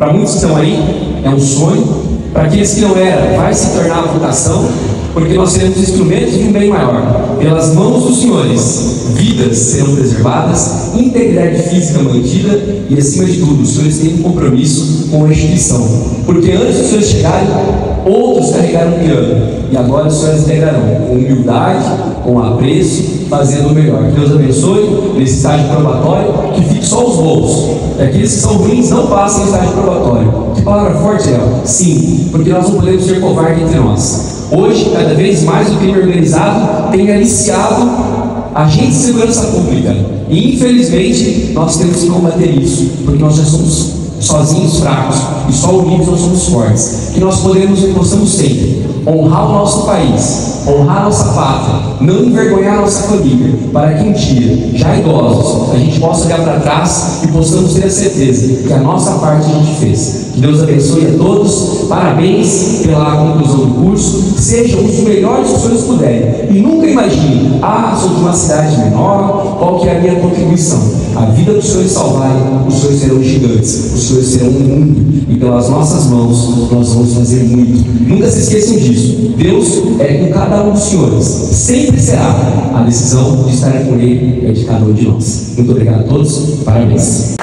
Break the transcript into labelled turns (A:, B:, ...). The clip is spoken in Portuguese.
A: Para muitos que estão aí, é um sonho. Para aqueles que não era, vai se tornar uma vocação, porque nós seremos instrumentos de um bem maior. Pelas mãos dos senhores, vidas serão preservadas, integridade física mantida e, acima de tudo, os senhores têm um compromisso com a instituição. Porque antes dos senhores chegarem, outros carregaram o piano. E agora os senhores integrarão com humildade, com apreço, fazendo o melhor. Que Deus abençoe nesse estágio probatório, que fique só os bons. E aqueles que são ruins não passem estágio probatório. Que palavra forte é? Sim, porque nós não podemos ser covardes entre nós. Hoje, cada vez mais o crime organizado tem aliciado agentes de segurança pública. E infelizmente nós temos que combater isso, porque nós já somos sozinhos fracos e só unidos nós somos fortes. Que nós podemos, possamos sempre honrar o nosso país, honrar nossa pátria, não envergonhar nossa família, para que um dia, já idosos, a gente possa olhar para trás e possamos ter a certeza que a nossa parte a gente fez. Que Deus abençoe a todos, parabéns pela conclusão do curso, sejam os melhores que os senhores puderem. E nunca imagine, ah, sou de uma cidade menor, qual que é a minha contribuição? A vida dos senhores salvarem, os senhores serão gigantes, os senhores serão um mundo, e pelas nossas mãos nós vamos fazer muito. Nunca se esqueçam disso. Deus é com cada um dos senhores, sempre será. A decisão de estar com Ele é de cada um de nós. Muito obrigado a todos, parabéns.